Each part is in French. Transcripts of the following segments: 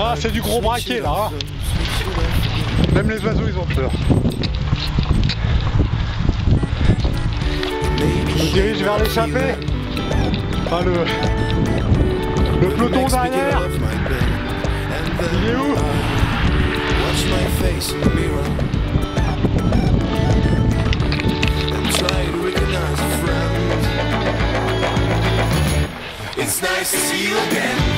Ah, c'est du gros braquet là. hein. Même les oiseaux, ils ont peur. Je me dirige vers l'échappée. Enfin, le, le peloton derrière. Il est où Watch my face in the mirror and try to recognize a friend. It's nice to see you again.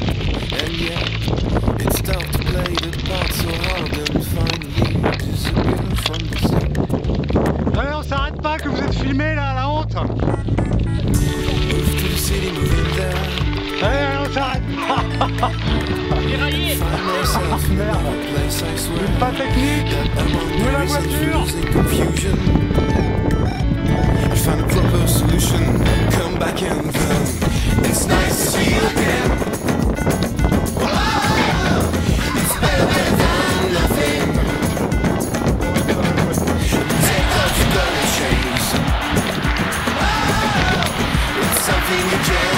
Allez, on s'arrête pas que vous êtes filmé là, la honte. Move to the city, moving there. Allez, allez, on s'arrête pas. I swear. Pas technique. Où est la voiture. I find a proper solution. Come back and It's something you can't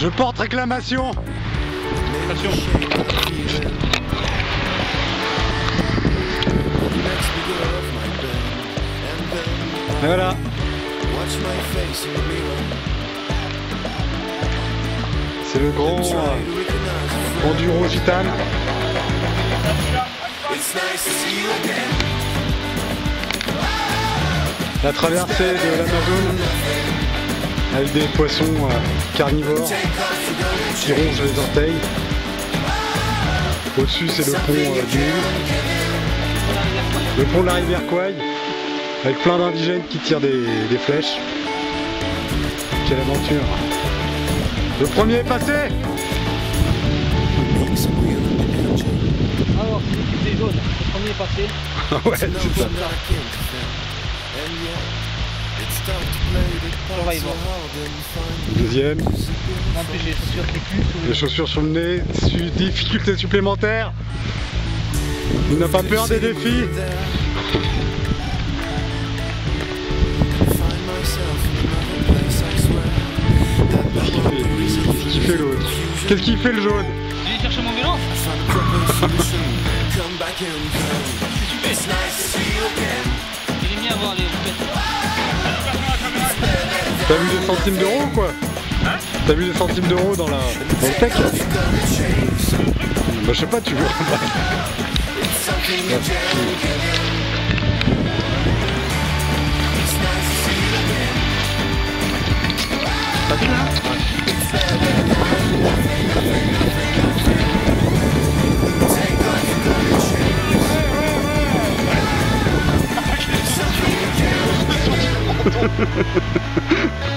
Je porte réclamation. Attention. Et voilà. C'est le grand euh, enduro gitane. La traversée de l'Amazon avec des poissons euh, carnivores qui rongent les orteils. Au-dessus, c'est le pont euh, du Nil. Le pont de la rivière Kouai avec plein d'indigènes qui tirent des, des flèches. Quelle aventure! Le premier est passé! Alors, c'est l'équipe des jaunes. Le premier est passé. Ah ouais, c'est ça. Survivor. hard and finally Deuxième. En plus, j'ai les chaussures qui puent. Les chaussures sur le nez, su- difficulté supplémentaire. Il n'a pas peur des défis. Find myself in another place, I swear. That boundaries and Qu'est-ce qu'il fait l'autre Qu'est-ce qu'il fait le jaune J'ai allé chercher mon vélo. T'as vu des centimes d'euros ou quoi T'as vu des centimes d'euros dans la dans le chains. Bah je sais pas, tu veux là Take off your Ha ha ha ha ha!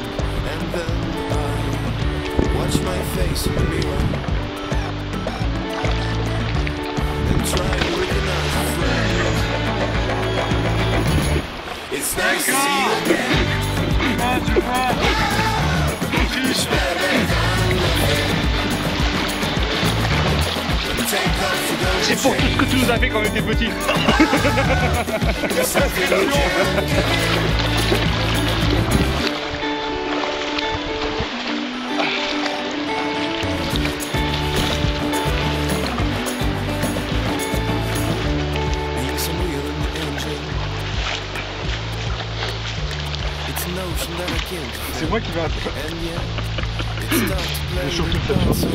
face the C'est pour tout ce que tu nous as fait quand on était petits. C'est moi qui vais Mais surtout cette.